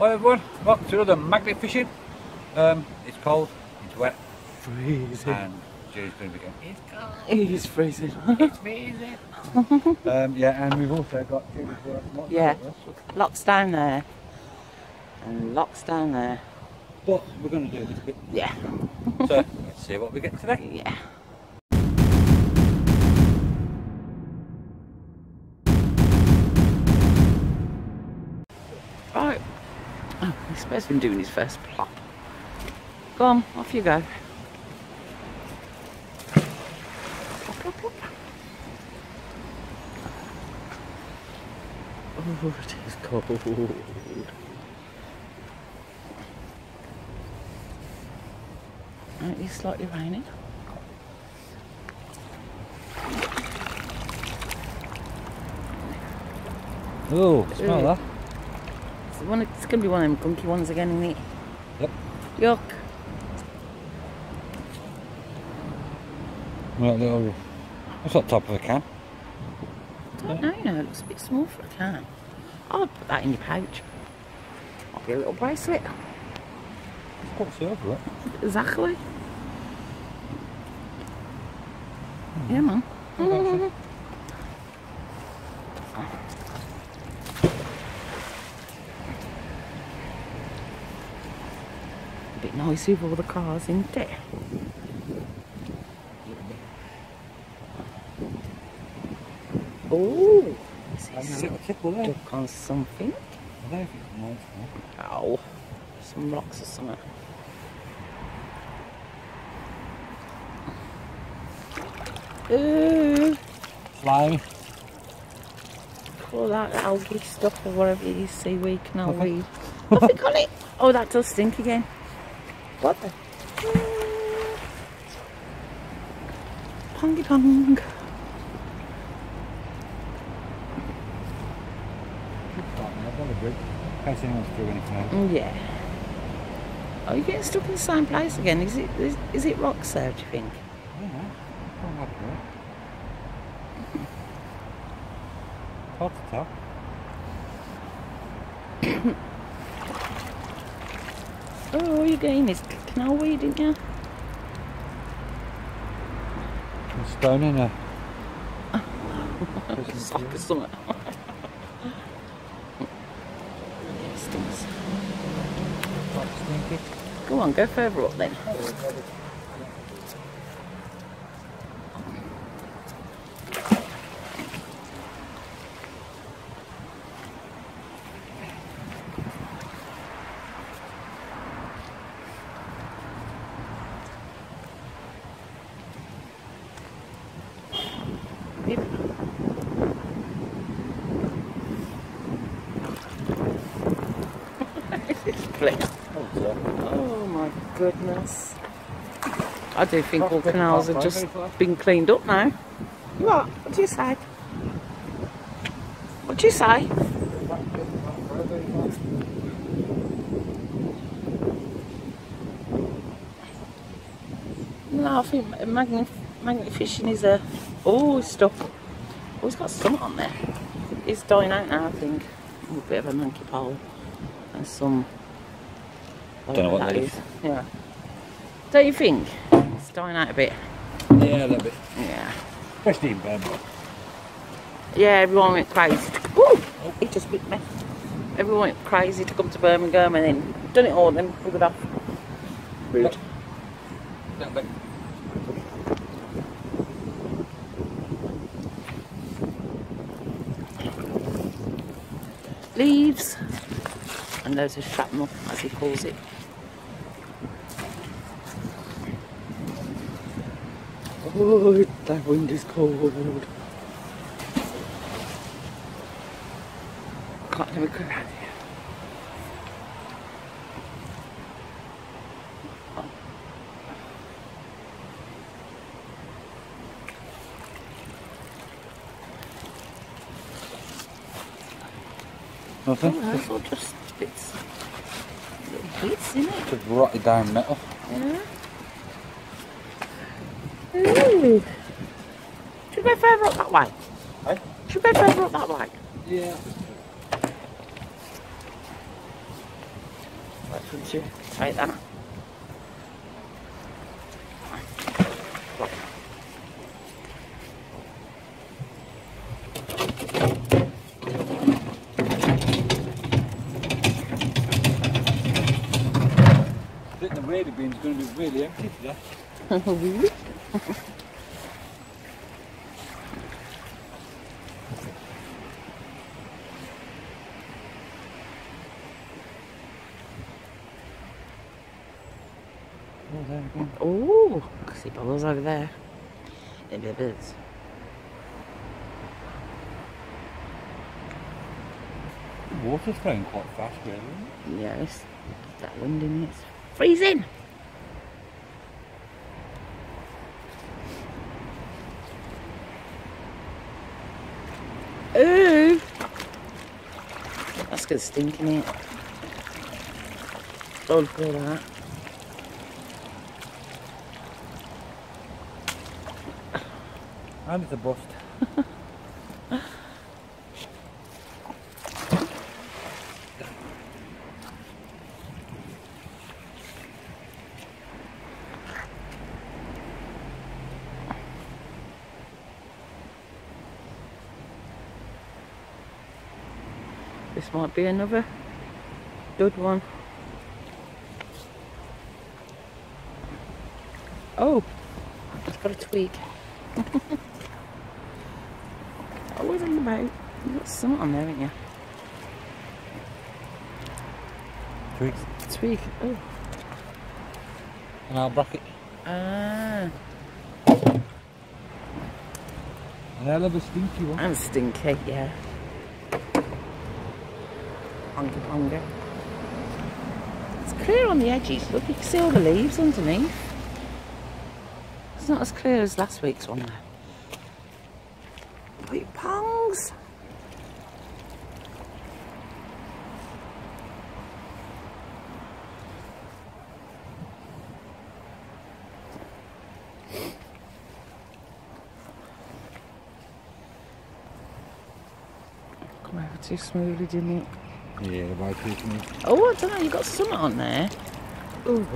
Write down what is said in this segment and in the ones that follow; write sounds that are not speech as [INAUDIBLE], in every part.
Hi everyone, welcome to another magnet fishing. Um, it's cold, it's wet, Freezing. and Julie's going to be going, it's cold, He's freezing. it's freezing. um, yeah, and we've also got Julie's work. Yeah. that, Locks down there. And locks down there. But we're going to do this bit. Yeah. [LAUGHS] So, let's see what we get today. Yeah. He's supposed to be doing his first plop. Go on, off you go. Oh, it is cold. Right, it's slightly raining. Oh, smell that. It's, one, it's going to be one of them gunky ones again, isn't it? Yep. Yuck. Right, little, that's not top of a can. I don't know, you know, it looks a bit small for a can. I'd put that in your pouch. Might be a little bracelet. What's the over it? Exactly. Yeah, man. A bit noisy with all the cars, isn't it? Oh, It's a little there. duck on something. I don't know if it's nice. Oh, some rocks or something. Ooh, Slimy. all that algae stuff or whatever it is, seaweed, canal weed. Nothing on it. Oh, that does stink again. What the? Pongy pong. I've on the bridge. In case anyone's threw anything out. Mm, Yeah. Oh, you're getting stuck in the same place again. Is it? Is, is it rocks there? Do you think? I don't know. Can't help it. Hard to tell. [COUGHS] Oh, all you're getting is canal weed, didn't you? And stone in a. Sock or something. Yeah, stinks. Go on, go further up then. Yep. Flick. Oh my goodness. I do think all canals have just been cleaned up now. What? What do you say? What do you say? No, I think magnet, magnet fishing is a. Oh, stuff. Oh, it's got some on there. It's dying out now, I think. Oh, a bit of a monkey pole and some. Don't know what that that is. Yeah. Don't you think? It's dying out a bit. Yeah, a little bit. Yeah. Especially in Birmingham. Yeah, everyone went crazy. To, oh, it just bit me. Everyone went crazy to come to Birmingham and then done it all, then buggered off. Rude. Leaves and loads of shrapnel, as he calls it. Oh, that wind is cold. Can't let me go around here. Nothing. Those are just bits, little bits, isn't it? Just rotted down metal. Yeah. Ooh. Should we go further up that way? Eh? Should we go further up that way? Yeah. Would you take that? I think the radar bin's going to be really empty today. really? Oh, see bubbles over there. There bubbles. The water's flowing quite fast, really. Yes, that wind in it. It's freezing. Ooh. That's good stinking it. Oh, look at all that. And it's a bust. [LAUGHS] This might be another good one. Oh, it's got a twig. [LAUGHS] I wasn't about. You've got something on there, haven't you? Twigs. Twig. Oh. And I'll bracket. Ah. And I'll have a stinky one. And stinky, yeah. Ponga ponga. It's clear on the edges. Look, you can see all the leaves underneath. It's not as clear as last week's one though. Wait, pongs! Come over too smoothly, didn't it? Yeah, the white me. Oh, I don't know, you got something on there. Ooh.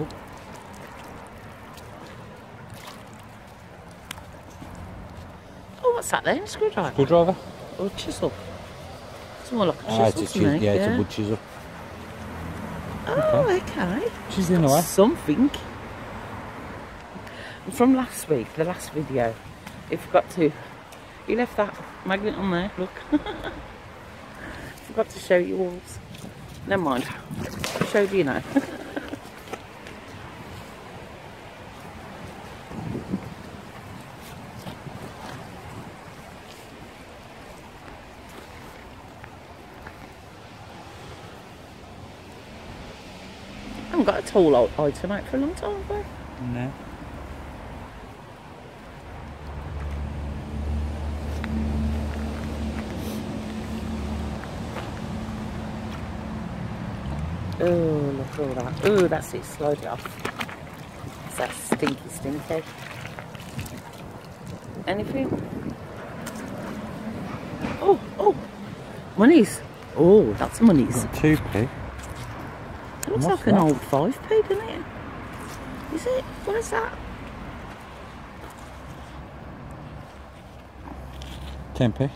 Oh, what's that then? Screwdriver? Screwdriver? Or chisel? It's more like a chisel Ah, it's a chisel. me, Yeah, it's a wood chisel. Oh, okay. Chiseling away. Something. From last week, the last video, if you forgot to, you left that magnet on there, look. [LAUGHS] forgot to show you walls. Never mind. Showed you now. [LAUGHS] I haven't got a tall item out for a long time, have I? No. Oh, look at all that. Oh, that's it, slowed it off. It's that stinky, stinky. Anything? Oh, oh, monies. Oh, that's monies. 2p. It looks like an old 5p, doesn't it? Is it? What is that? 10p.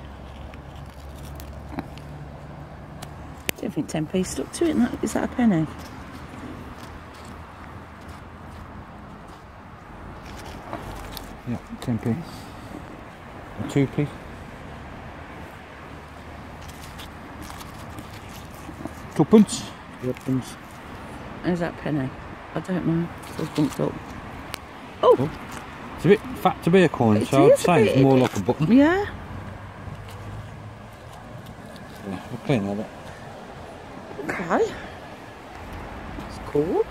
10p stuck to it. That a penny? Yeah, 10p. A two, please. Twopence. Twopence. Is that penny? I don't know. It's bumped up. Oh! oh. It's a bit fat to be a coin, so I'd say it's more like a button. Yeah. yeah we'll clean that up. Okay. That's cool.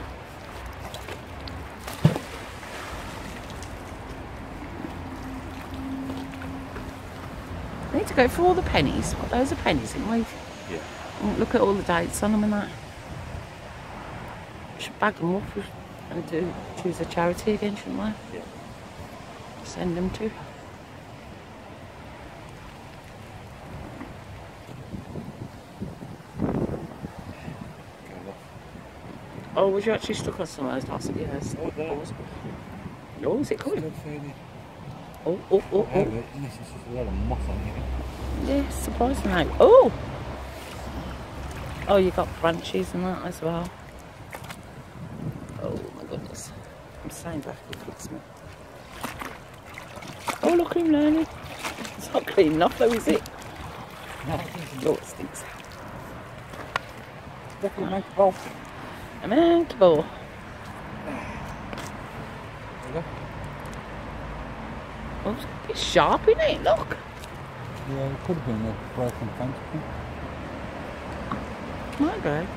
I need to go for all the pennies. What those are pennies, aren't we? Yeah. Mm, Look at all the dates on them and that. Should bag them up and do choose a charity again, shouldn't we? Yeah. Send them to. Oh, was you actually stuck on some of those last years? Oh, there. Oh, is it coming? Oh, oh, oh, oh. this is just a lot of moss on it. Yeah, surprisingly. Oh! Oh, you got branches and that as well. Oh my goodness. I'm saying back it fits me. Oh, look at him learning. It's not clean enough though, is it? No, Oh, it stinks. definitely make a bowl. A monkey ball. Oh, it's sharp, isn't it? Look. Yeah, it could have been a broken fence. Might go.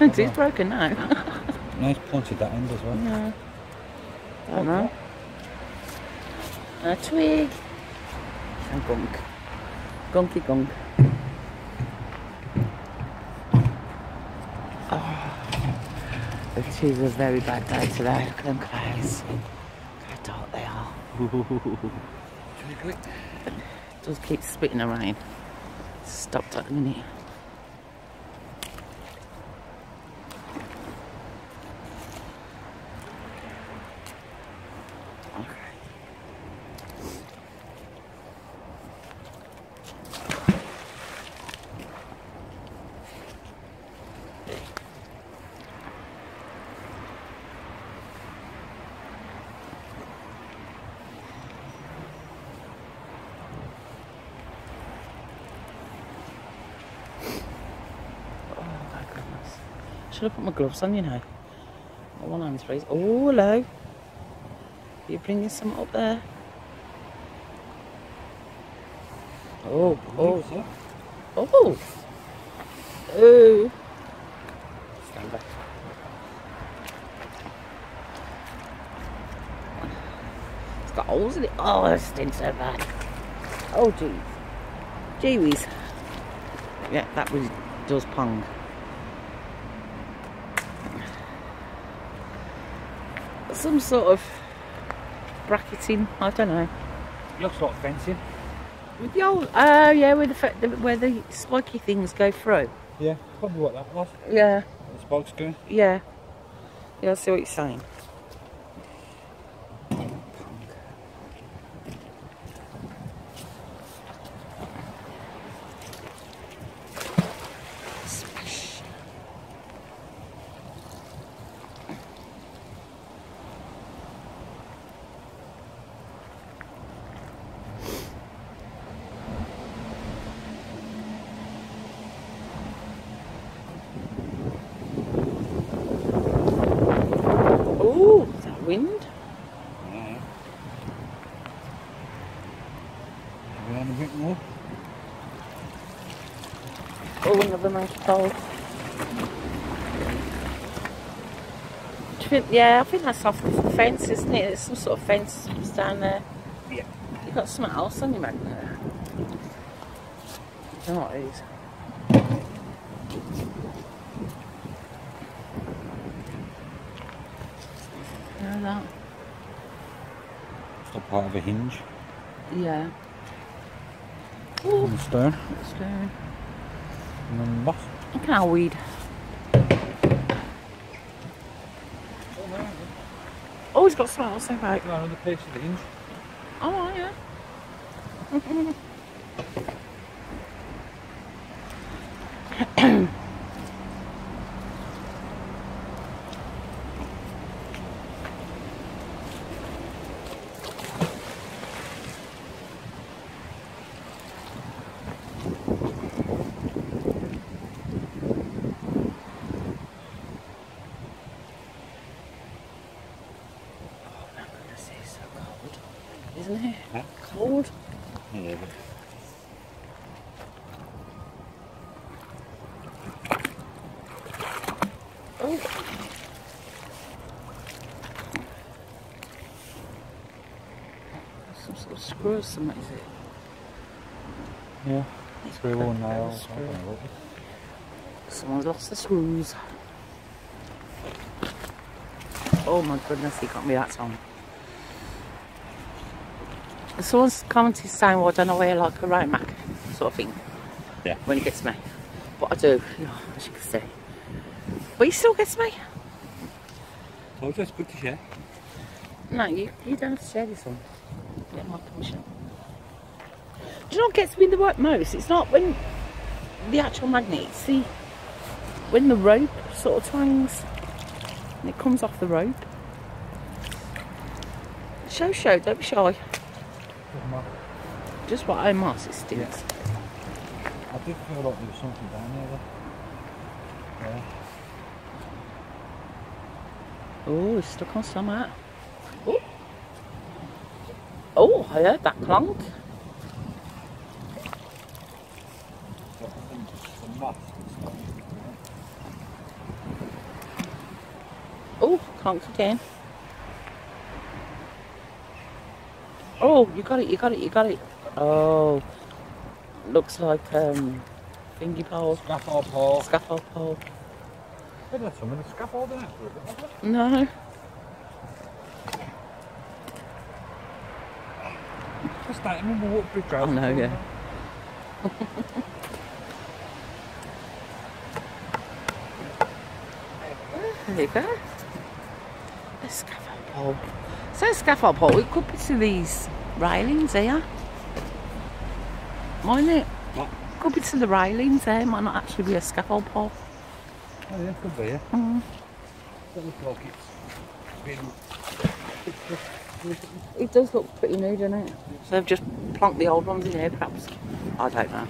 Oh, it is broken now. [LAUGHS] Nice pointed that end as well. yeah. I don't know. A twig. And gunk. Gunky gunk. It is a very bad day today. Look at them clouds. How dark they are. Twiggly. Just keep spitting the rain. Stopped at the minute. Okay. Oh my goodness. Should have put my gloves on, you know. One hand's raised. Oh, hello. you bringing some up there? Oh, oh, oh. Oh. Stand back. It's got holes in it. Oh, that stinks so bad. Oh, jeez. Jeewies. Yeah, that was does pong. Some sort of bracketing, I don't know. Looks like fencing. With the old, oh yeah, where the, where the spiky things go through. Yeah, probably what that was. Yeah, The spokes going. yeah, yeah. I see what you're saying. Smash. Oh, is that wind? Yeah. Have we had a bit more? Oh, another monkey pole. Do you think, yeah, I think that's off the fence, isn't it? There's some sort of fence down there. Yeah. You've got something else on your magnet. I don't know what it is. Know that? It's a part of a hinge Yeah. on Oh, the stone. doing. And then moss. Look at our weed. Oh, he's got something else about. Another piece of the hinge. Oh, yeah. [LAUGHS] Oh, my goodness, it's so cold, isn't it? Huh? Cold. Yeah. Oh. Some sort of screw or something, is it? Yeah. Screw or Screw. nails. I don't know what it is. Someone's lost the screws. Oh my goodness, he got me that song. Someone's commented saying, well, I don't know where like a right Mac sort of thing. Yeah. When he gets me. But I do, you know, as you can see. But he still gets me. clothes. That's good to share. No, you, you don't have to share this one. Get my permission. Do you know what gets me the right most? It's not when the actual magnet, see, when the rope sort of twangs and it comes off the rope. Show show, don't be shy. Just what I must, it stinks. I did feel like there was something down there though. Yeah. Oh, it's stuck on somewhere. Oh. oh, I heard that clunk. But I think the mast and stuff. Oh, clonked again. Oh, you got it, you got it, you got it. Oh, looks like um, thingy pole, Scaffold pole. scaffold pole. I had some in the scaffold in it for a bit. wasn't it? No, Just that, remember what bridge I know, yeah. There you go. Scaffold pole. So a scaffold pole, it could be to these railings here. Mightn't it? What? Could be to the railings there, might not actually be a scaffold pole. Oh yeah, could be, yeah. Mm. Look like it's been It does look pretty new, doesn't it? So they've just plonked the old ones in here, perhaps. I don't know.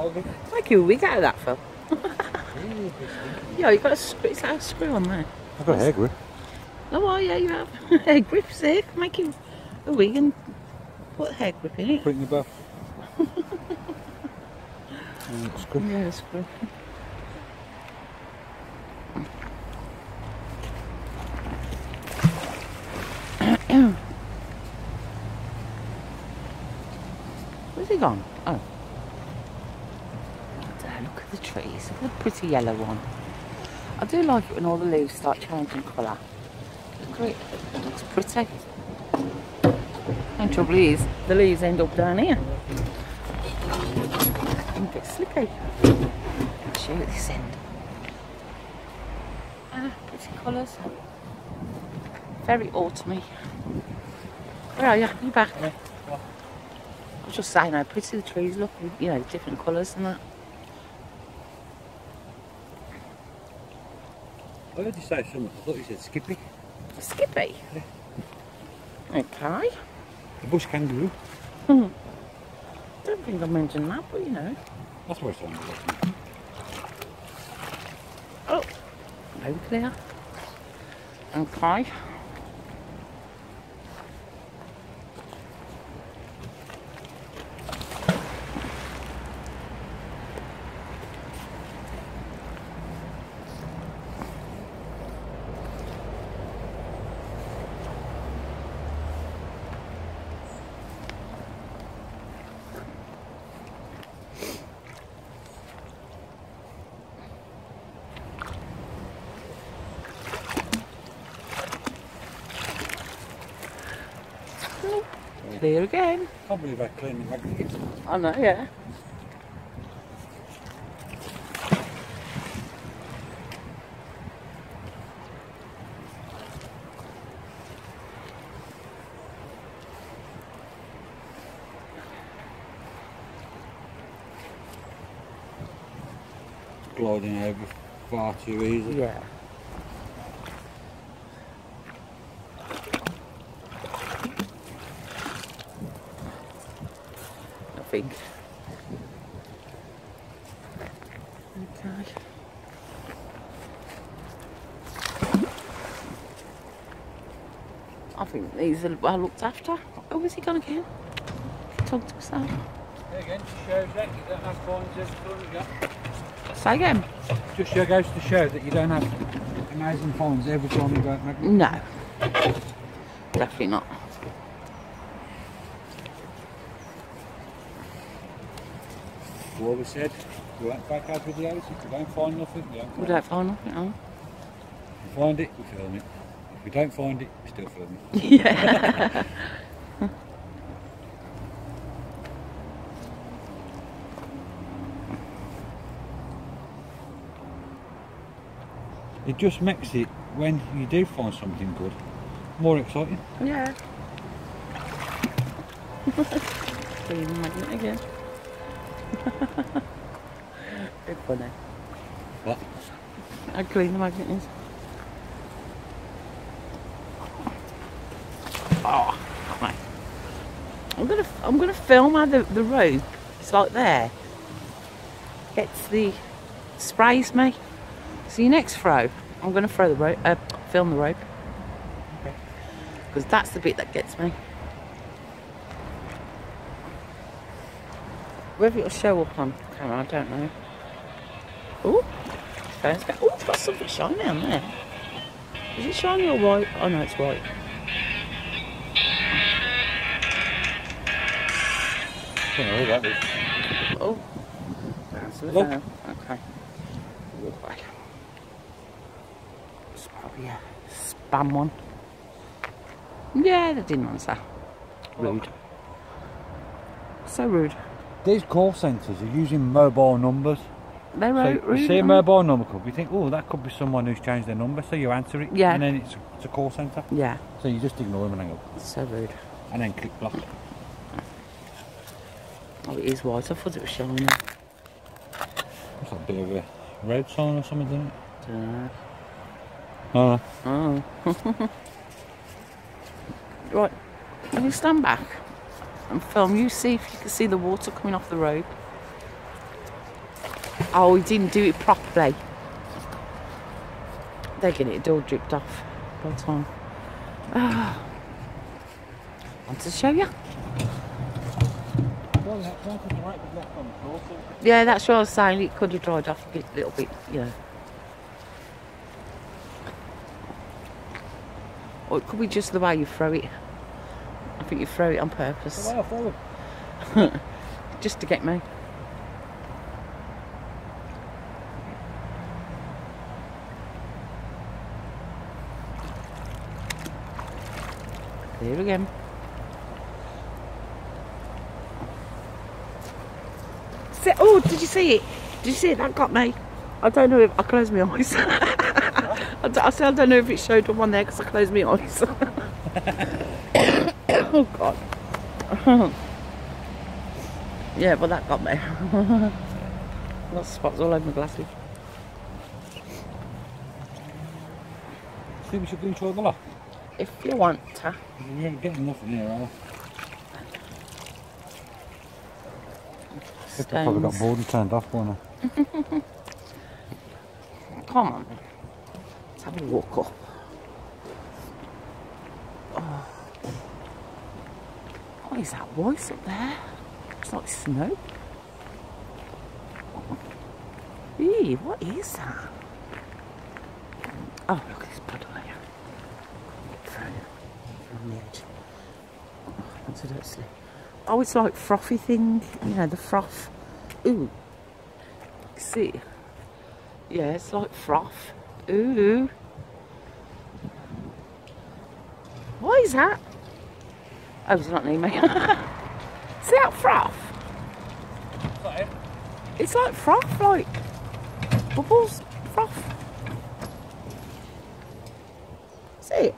Algae. Make you a wig out of that, Phil. [LAUGHS] Yeah, you've got a screw, it's a screw on there. I've got a hair grip. Oh, well, yeah, you have. [LAUGHS] hair grips there. Make you a wig and put hair grip in it. Put it in the bath. Mm, screw. Yeah, screw. Where's he gone? Oh. There, look at the trees. Look at the pretty yellow one. I do like it when all the leaves start changing colour. Look at it. Looks pretty. And trouble is, the leaves end up down here. And get slippy. I'll show you this end. Ah, pretty colours. Very autumny. Where are you? You back? Yeah. I was just saying how pretty the trees look, you know, different colours and that. I heard you say something. I thought you said Skippy. Skippy. Okay. The bush kangaroo. Mm-hmm. Don't think I mentioned that, but you know. That's what oh, it sounded like. Oh, very clear. Okay. Clear again. Can't believe I cleaned. I know, yeah. Gliding over far too easy. Yeah. is well looked after. Who is he gone again? Talk to himself. Again, Say again. Just show goes to show that you don't have amazing finds every time you go out. No, definitely not. What we said, we went back out with the oats. If we don't find nothing, we don't find, we don't find nothing. We find it, we film it. If we don't find it, we still filming. it. [LAUGHS] Yeah. [LAUGHS] It just makes it, when you do find something good, more exciting. yeah. [LAUGHS] Clean magnet again. Bit funny. What? How clean the magnet is. Oh. I'm gonna I'm gonna film the, the rope it's like there. Gets the sprays me. See you next throw, I'm gonna throw the rope uh, film the rope. Because that's the bit that gets me. Whether it'll show up on camera, I don't know. Oh, oh, it's got something shiny on there. Is it shiny or white? Oh no, it's white. Know who that is. Oh, that's it Look. Okay. Walk back. It's probably a spam one. Yeah, they didn't answer. Rude. So rude. These call centres are using mobile numbers. They're So rude. you see a mobile number club, you think, oh, that could be someone who's changed their number, so you answer it, Yeah. and then it's, it's a call centre. Yeah, So you just ignore them and hang up, so rude. and then click block. Oh, it is white. I thought it was shiny. It's a bit of a road sign or something, isn't it? Dunno. Oh, Oh. [LAUGHS] right. Can you stand back and film? You see if you can see the water coming off the road. Oh, he didn't do it properly. They're getting it all dripped off by the time. Ah. Want to show you? Yeah, that's what I was saying. It could have dried off a bit, little bit, you know. Or it could be just the way you throw it. I think you throw it on purpose, Well, throw it. [LAUGHS] just to get me. There again. See, oh, did you see it? Did you see it? That got me. I don't know if I closed my eyes. [LAUGHS] I, I said I don't know if it showed on there because I closed my eyes. [LAUGHS] oh God. [LAUGHS] yeah, but that got me. Got spots all over my glasses. think we should go and try the lock? If you want to. We ain't getting nothing here, are we? I've probably got bored and turned off, won't Come on. Let's have a walk up. Oh. What is that voice up there? It's like snow. Eee, what is that? Oh, look, it's puddle here. Through on the edge. Oh, once I. Oh, it's like frothy thing. You know, the froth. Ooh. See? Yeah, it's like froth. Ooh. What is that? Oh, it's not near me. [LAUGHS] See that froth? we? It's like froth, like bubbles, froth. See it?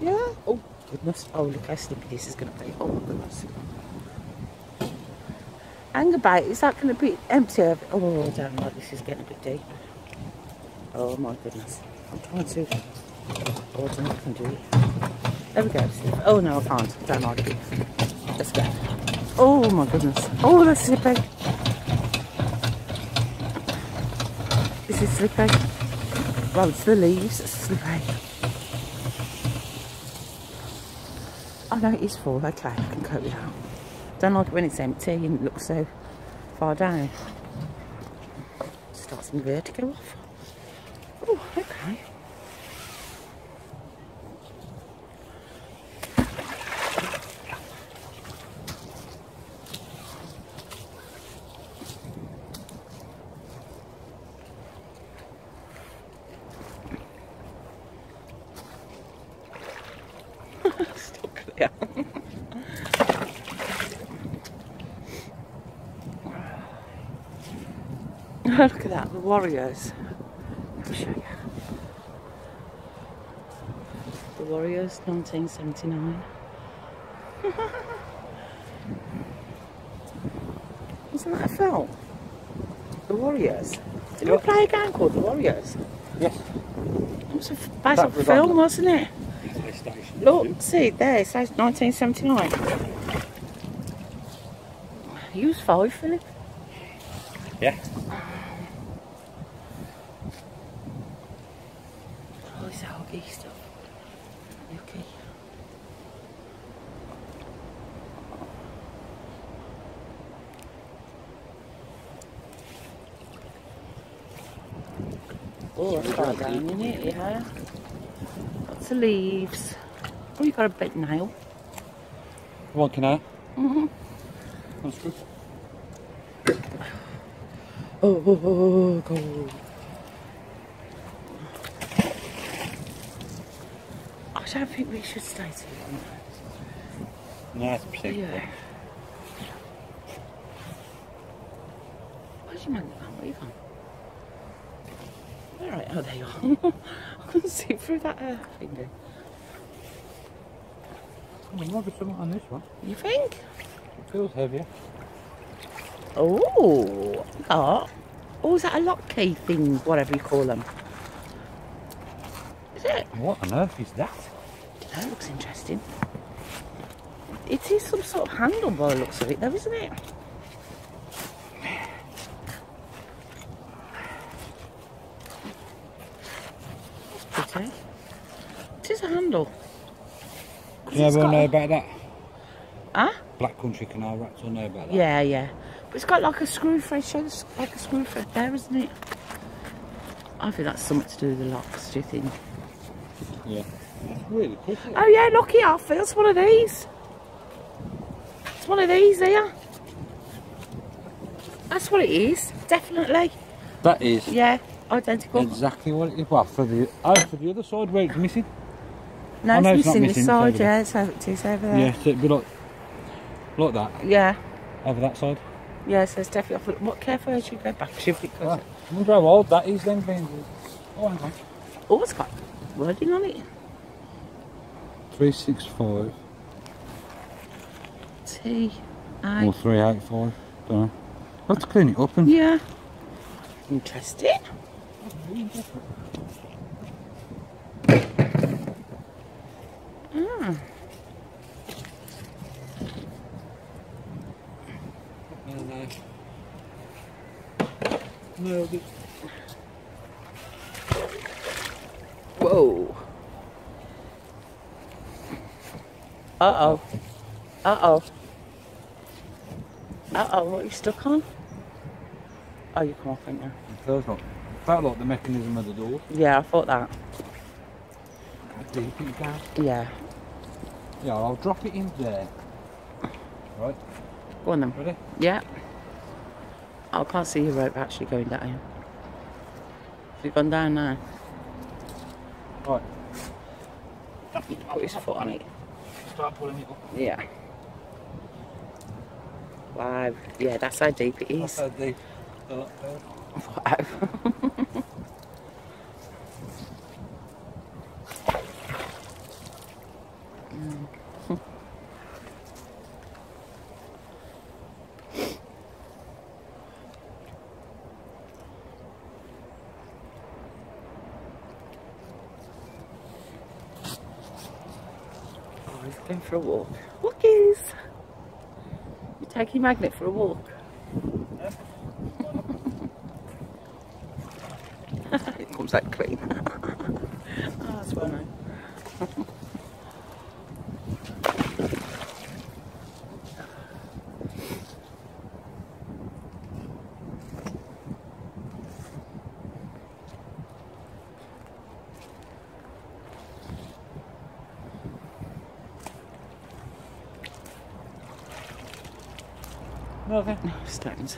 Yeah. Oh goodness. Oh look how slippy this is going to be. Oh my goodness. Anger bait. Is that going to be empty? Oh, I don't like this. Is getting a bit deep. Oh my goodness. I'm trying to. Oh, I don't know if I can do it. There we go. Oh no, I can't. I don't like it. Let's go. Oh my goodness. Oh, that's slippy. This is slippy. Well, it's the leaves that's slippy. Oh no, it is full. Okay, I can cope with that. Don't like it when it's empty and it looks so far down. Starts my vertigo off. Oh, okay. at that, the Warriors. Let me show you. The Warriors, 1979. [LAUGHS] Isn't that a film? The Warriors. Did we Yep. play a game called The Warriors? Yes. It was a based was film, wasn't it? Look, see, there, it says 1979. You was five, Philip. Yeah. Oh, it's algae stuff. Oh, that's far down in it, yeah. Lots of leaves. Oh, you got a big nail. What can I? Mm-hmm. That's good. Oh, oh, oh, go. I don't think we should stay too long. Nice percent. Yeah. Where's your magnet gone? Where you gone? All right, oh, there you are. [LAUGHS] I couldn't see through that uh, finger. There might be something on this one. You think? It feels heavier. Oh, got. Oh, is that a lock key thing? Whatever you call them. Is it? What on earth is that? That looks interesting. It is some sort of handle by the looks of it, though, isn't it? That's pretty. It is a handle. Yeah, it's we'll know about that. Huh? Black Country Canal Rats will know about that. Yeah, yeah. But it's got like a screw thread, show us like a screw thread there, isn't it? I think that's something to do with the locks, do you think? Yeah. That's really cool. Oh yeah, look here, Phil, it's one of these. It's one of these here. That's what it is, definitely. That is Yeah, identical. exactly what it is. Well, for the oh, for the other side where it's missing. No, Oh, it's no, it's missing missing, this it's side, there. yeah, it's over, it's over there. Yeah, so it'd be like like that Yeah, over that side. yeah, so it's definitely off. What careful as you go back, shift it Ah, closer. I wonder how old that is then. Being oh, hang on. Oh, it's got wording on it. Three six five T, or three eight five. Don't know. I'll have to clean it up and yeah. Interesting. Ah. No, Whoa. Uh oh. Uh oh. Uh oh, what are you stuck on? Oh, you come off, ain't you? feels like felt like the mechanism of the door. Yeah, I thought that. Deep it down. Yeah. Yeah, I'll drop it in there. Right, Go on then. ready? Yeah. Oh, I can't see your rope actually going down. Have you gone down now? Right, Put his foot on it. Start pulling it up. Yeah. Wow. Yeah, that's how deep it is. That's how deep. Wow. [LAUGHS] walk. Walkies! You taking Magnet for a walk? times.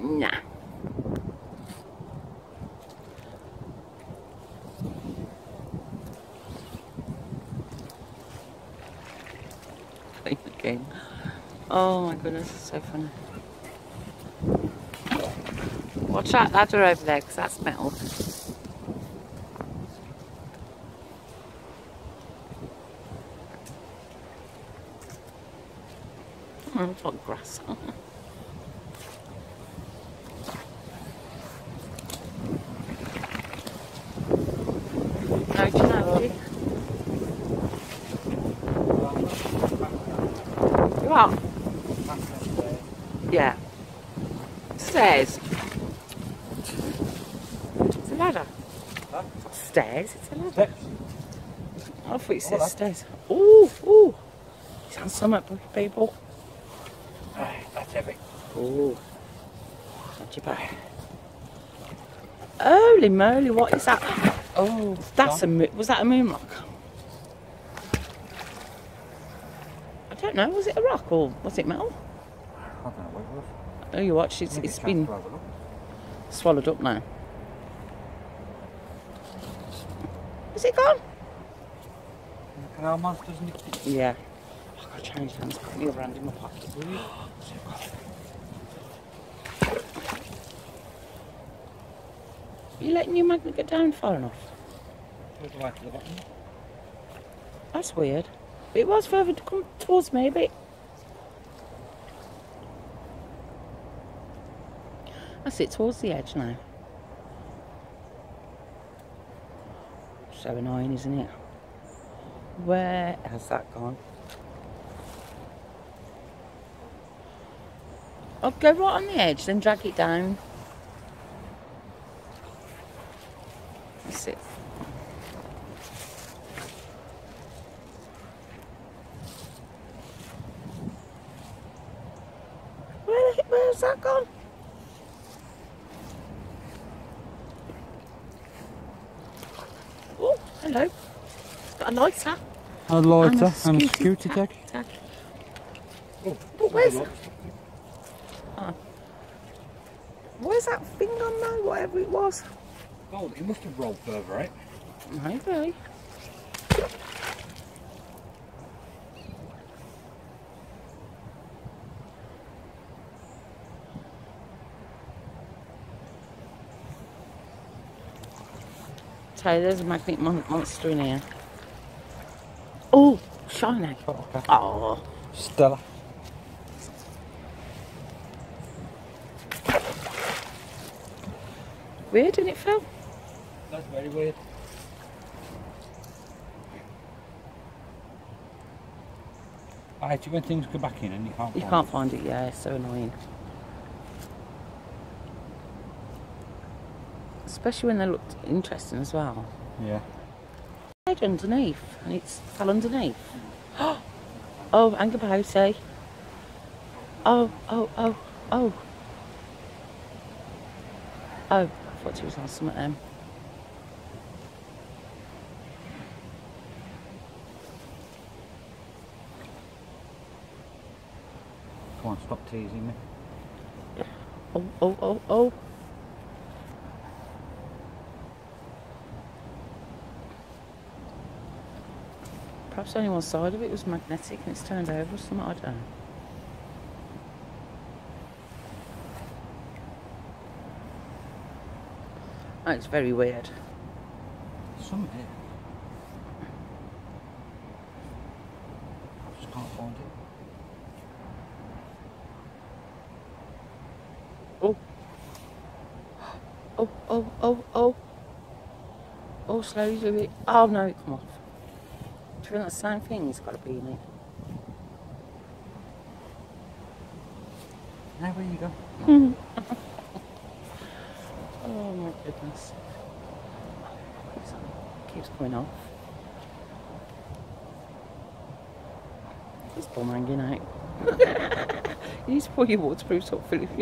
Nah. The game. Oh my goodness, it's so funny. Watch that ladder over there because that's metal. Oh, it's like grass. [LAUGHS] are? Yeah. Stairs. It's a ladder. Huh? Stairs, it's a ladder. Steps. I thought you said stairs. Ooh, ooh. Sounds something, people. Aye, that's heavy. Ooh. Not too bad. Holy moly, what is that? Oh, that's a mo- was that a moon rock? I don't know. Was it a rock or was it metal? I don't know what it was. Oh, you watch. It's, it's been to have a look. swallowed up now. Is it gone? Canal monsters. Yeah. I've got to change hands. Put the other hand in my pocket. Will you? Are you letting your magnet get down far enough? All the way to the bottom. That's weird. It was further to come towards me a bit. That's it, towards the edge now. So annoying, isn't it? Where has that gone? I'll go right on the edge, then drag it down. That's it. Where, where's that gone? Oh, hello. It's got a lighter. A lighter and a security tag. tag. Oh, But where's Oh. Where's that thing on though? Whatever it was. Oh, it must have rolled further, right? Maybe. So there's a magnet monster in here. Oh, shiny. Oh, okay. Oh, Stella. weird, and it fell. That's very weird. I hate it when things go back in and you can't You find can't find it, yeah, it's so annoying. Especially when they looked interesting as well. Yeah. Underneath, and it's fell underneath. [GASPS] oh, anger Bowsy. Eh? Oh, oh, oh, oh. Oh, I thought she was on some of them. Um. Come on, stop teasing me. Oh, oh, oh, oh. Perhaps only one side of it was magnetic and it's turned over or something, I don't know. Oh, it's very weird. Some here. I just can't find it. Oh. Oh, oh, oh, oh. Oh, slowly do it. Oh, no, come off. Think the same thing? It's got to be in it. Now where you go? [LAUGHS] Oh, my goodness. Keeps, going off. This bum hanging out. Eh? [LAUGHS] you need to put your waterproof top, Philip. [LAUGHS]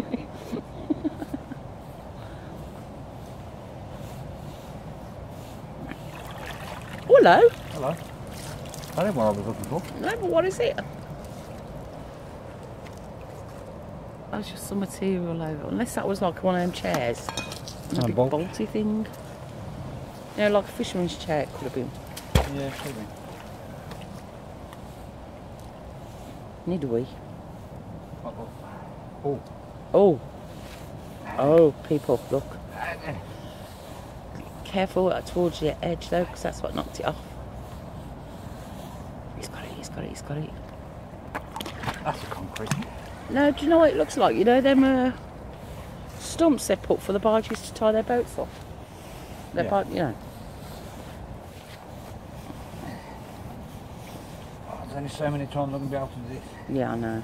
Hello. Hello. I don't know what I was looking for. No, but what is it? That's just some material over. Unless that was like one of them chairs. A a big bolt. bolty thing. You know, like a fisherman's chair it could have been. Yeah, should be. Need we? Oh, Oh. Oh, people, look. Uh, Careful towards your edge though, because that's what knocked it off. He's got it, he's got it, he's got it. that's a concrete. No, do you know what it looks like? You know them uh, stumps they put for the barges to tie their boats off? Their Yeah. bar- you know. Oh, there's only so many times I can be able to do this. Yeah, I know.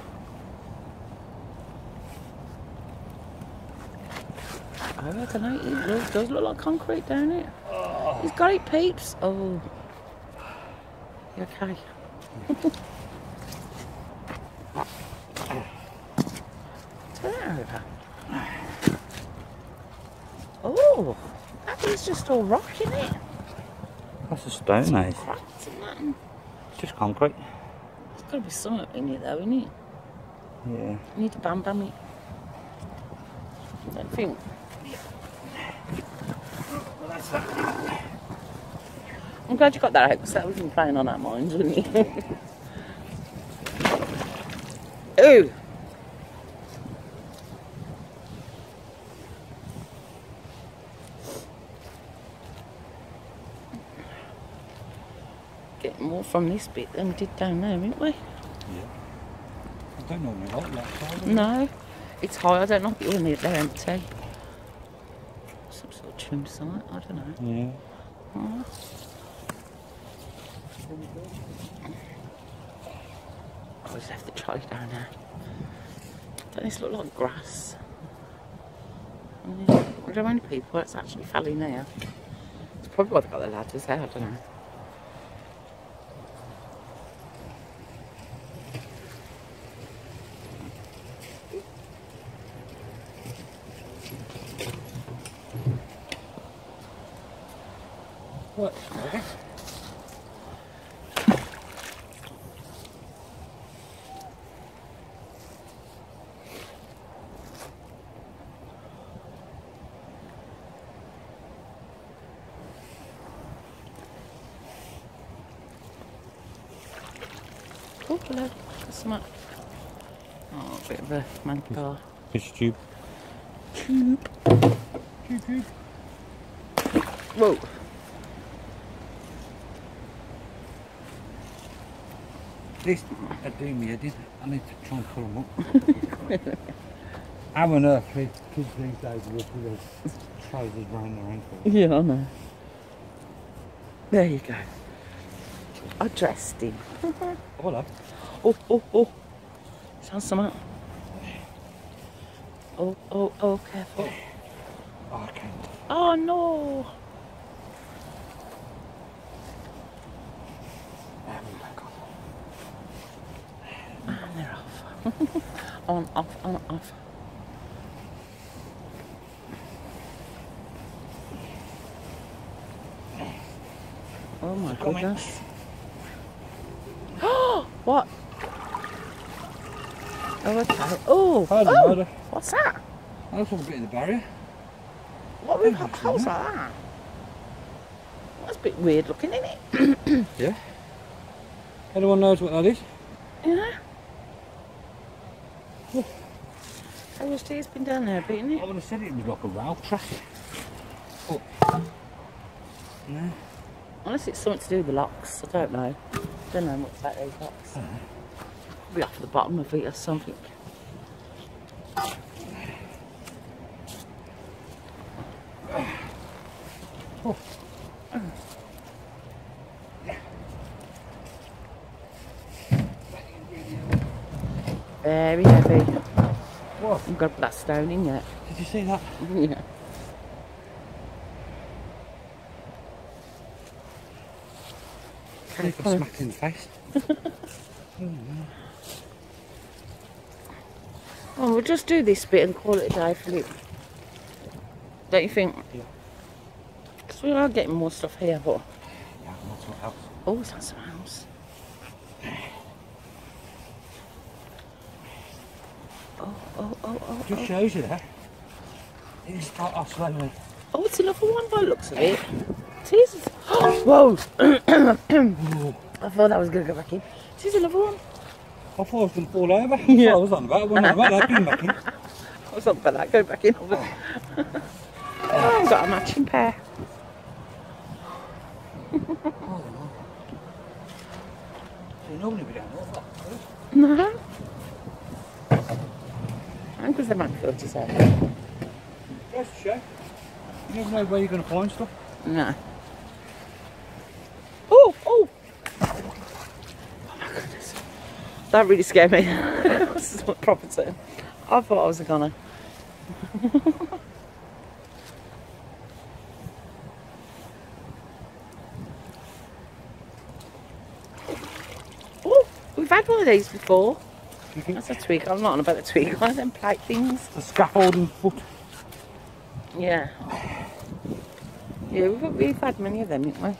Oh, I don't know. It looks- does look like concrete, don't it? He's got it, peeps. Oh. You okay? Turn over. Oh, that is just all rock, isn't it? That's a stone, eh? Cracks and that. and- It's just concrete. There's got to be something in it, though, isn't it? Yeah. You need to bam bam it. Don't think. Well, that's that. I'm glad you got that out because that wasn't playing on our minds, wasn't it? Ooh! Getting more from this bit than we did down there, didn't we? Yeah. I don't normally like that side. No, it's high. I don't like if you're they're empty. Some sort of trim site. I don't know. Yeah. Oh. I always left the trolley down there. Don't this look like grass? I don't know people it's actually fell in there. It's probably why they got the ladders there, I don't know. What? Oh, hello. That's some Oh, a bit of a man car. Fish tube. Tube. Whoa. This are doing me head I need to try and pull them up. [LAUGHS] How on earth kids kids these days walk with their trousers round their ankles? Yeah, I know. There you go. I dressed him. Hello. Oh, oh, oh. Sounds something. Oh, oh, oh, careful. Oh, I can't. Oh, no. And ah, they're off. [LAUGHS] on, off, on, off. Oh my goodness. [GASPS] what? Oh, okay. Oh, oh. What's that? That's all a bit of the barrier. What holes like that? That's a bit weird looking, isn't it? [COUGHS] Yeah. Anyone knows what that is? Yeah. How was Steve's been down there, beating I it? would have said it was like a rail track. Oh. No. Unless it's something to do with the locks, I don't know. I Don't know much about those locks. Uh-huh. Be off the bottom of it or something. Very heavy. What? You've got to that stone in yet. Did you see that? yeah. I got smacked in the face. [LAUGHS] Oh, we'll just do this bit and call it a day, Philip. Don't you think? Yeah. Because we are getting more stuff here, but... Yeah, that's what else. Oh, that's some house. Oh, oh, oh, oh, Just oh. shows you that. You start off slowly. Oh, it's another one by the looks of it. It is. [GASPS] Whoa! [CLEARS THROAT] I thought that was going to go back in. It is another one. I thought I was going to fall over. Yeah. I was on about. I wasn't on that. Been back in. [LAUGHS] I was for that. Go back in. Oh. [LAUGHS] oh, I've got a matching pair. [LAUGHS] So nobody be down there. No. Because they might feel to say. A shame. You never know where you're going to find stuff. No. Oh, oh. Oh my goodness. That really scared me. [LAUGHS] this is what proper turn. I thought I was a goner. [LAUGHS] oh, we've had one of these before. That's a twig. I'm not on about the twig. One of them plate things. The scaffolding foot. Yeah. Yeah, we've, we've had many of them, haven't we?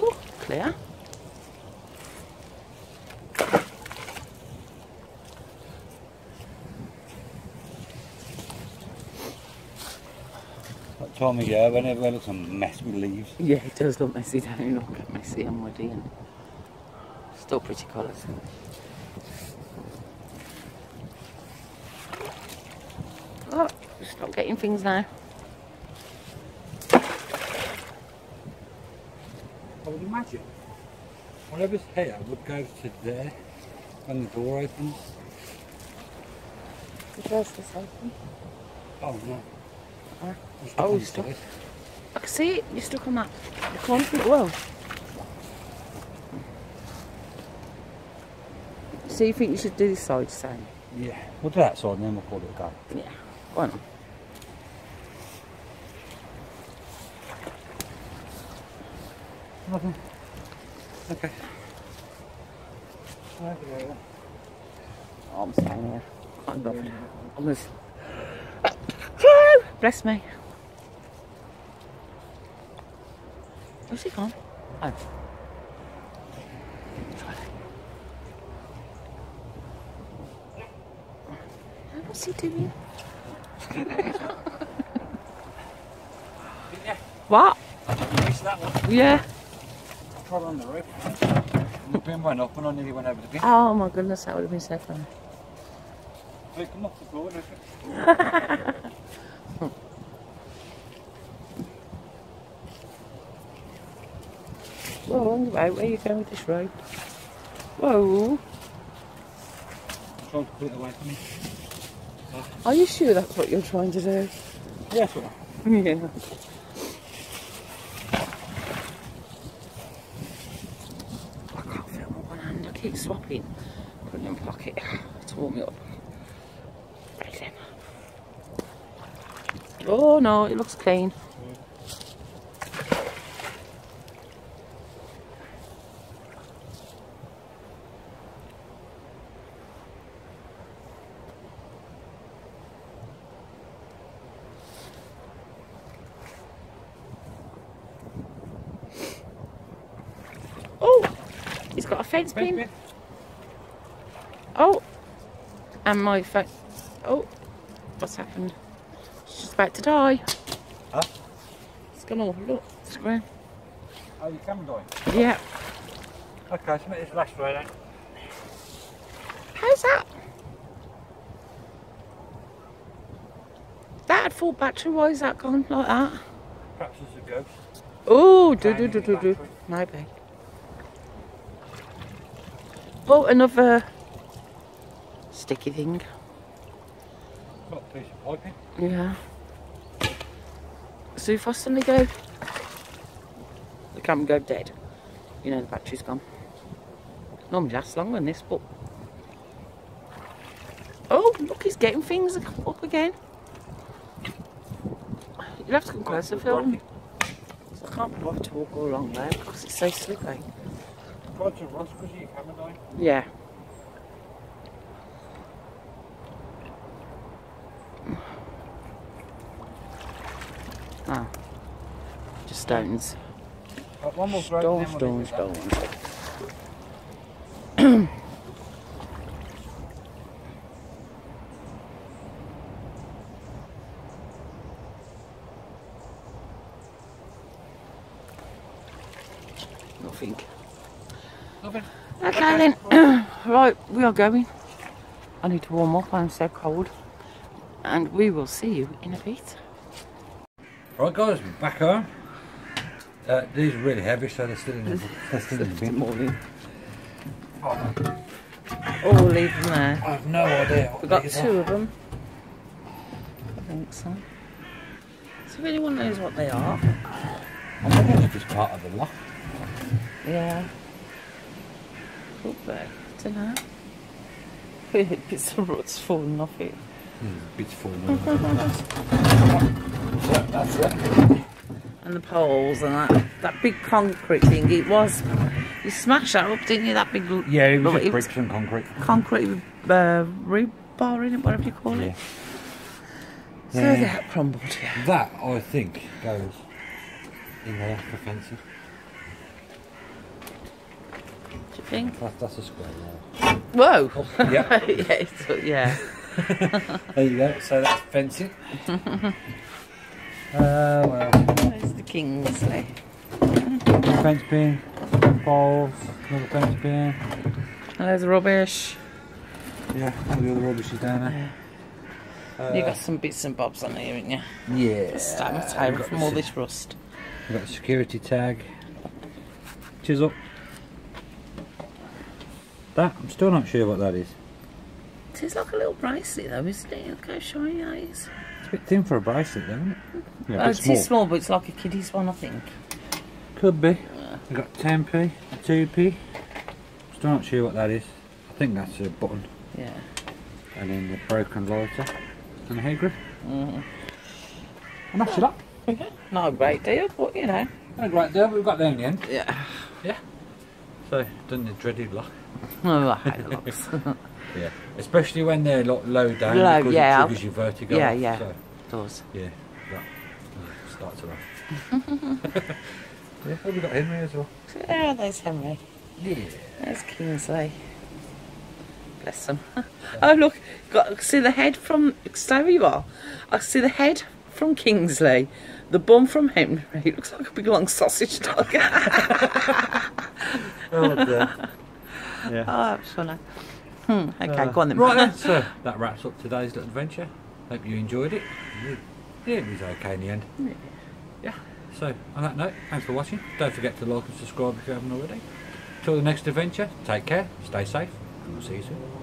Oh, clear. That time of year when everywhere looks a mess with leaves. Yeah, it does look messy, don't it? Look messy and muddy and still pretty colours. Oh, stop getting things now. I would imagine whatever's here would go to there when the door opens. The door's just open. Oh no. Ah. Oh, the stuck. I can see it. You're stuck on that the corner of it. Whoa. So you think you should do this side same? Yeah. We'll do that side and then we'll call it a go. Yeah. Why not? Nothing. Okay. Okay. Oh, I'm staying here. I'm bothered. I'm just... Bless me. Where's he gone? Oh. What's he doing? What? You missed that one. Yeah. On the roof. And the bin went up and I nearly went over the bin. Oh my goodness, that would have been so funny. Hey, come off the floor, [LAUGHS] anyway, where are you going with this rope? Whoa. Trying to put it away from me. Are you sure that's what you're trying to do? Yes, well. Yeah. I can't feel my one hand. I keep swapping. Putting it in my pocket [SIGHS] to warm me up. Oh no, it looks clean. Oh, he's got a fence pin. Oh, and my phone. Oh, what's happened? She's just about to die. Huh? It's gone all look. It's ground. Oh, you camera going? Yeah. Okay, so make this last way then. How's that? That had full battery. Why is that gone like that? Perhaps it's a ghost. Oh, do do do do do. Maybe. Oh, another sticky thing. Got a piece of piping. Yeah. So if I suddenly go, the camera go dead, you know the battery's gone. Normally lasts longer than this, but oh look, he's getting things up again. You'll have to come closer, Phil. I can't bother to walk all along there because it's so slippery. To rust because your camera died. Yeah. Ah. Just stones. Got one more Stone, stone, stone. [CLEARS THROAT] Nothing. Nothing. Okay then. [CLEARS THROAT] right, we are going. I need to warm up. I'm so cold. And we will see you in a bit. Right guys, we're back home. Uh, these are really heavy, so they're still in the, [LAUGHS] they're still in the bin. morning. Oh, leave them there. I have no idea We've got two are. of them. I think so. So if anyone knows what they are, I if it's part of the lock. yeah. Could be. Don't know. Bits of roots falling off it. Bits falling. [LAUGHS] so that's it. And the poles and that that big concrete thing. It was. You smashed that up, didn't you? That big. Yeah, it was well, just bricks and concrete. concrete with uh, rebar in it, whatever you call it. So Yeah. that crumbled. Yeah. That I think goes in there for fencing. Do you think? That's, that's a square there. Whoa. [LAUGHS] yeah. yeah, it's, yeah. [LAUGHS] There you go. So that's fencing. [LAUGHS] uh, well, There's the Kingsley. fence bin, balls, another fence bin. And there's rubbish. Yeah, all the other rubbish is down there. Uh, you got some bits and bobs on here, haven't you? yeah. Stand the we've table got from all this rust. We've got a security tag. Chisel. That, I'm still not sure what that is. It is like a little bracelet though, isn't it? Look how shiny that is. It's a bit thin for a bracelet, though, isn't it? Yeah, oh, a bit small. is small, but it's like a kiddie's one, I think. Could be. We've got 10p, a 2p. Still not sure what that is. I think that's a button. Yeah. And then the broken lighter and a hair grip. Mhm. And that's it up. [LAUGHS] Not a great deal, but you know. Not a great deal, but we've got there in the end. Yeah. Yeah. So, done the dreaded lock. [LAUGHS] Oh, I hate the looks. Yeah. Especially when they're lo- low down Low, because yeah. it triggers your vertigo. Yeah, yeah. So, Does. yeah. That starts off. [LAUGHS] yeah, oh, we got Henry as well. Yeah, there's Henry. Yeah. There's Kingsley. Bless them. [LAUGHS] oh look, got see the head from stay where you are. I see the head from Kingsley, the bum from Henry. It looks like a big long sausage dog. Oh, dear. Yeah. [LAUGHS] that's funny. Hmm, okay, go on then. Right then, [LAUGHS] so that wraps up today's little adventure. Hope you enjoyed it. Yeah, it was okay in the end. Yeah. So on that note, thanks for watching. Don't forget to like and subscribe if you haven't already. Till the next adventure, take care, stay safe, and we'll see you soon.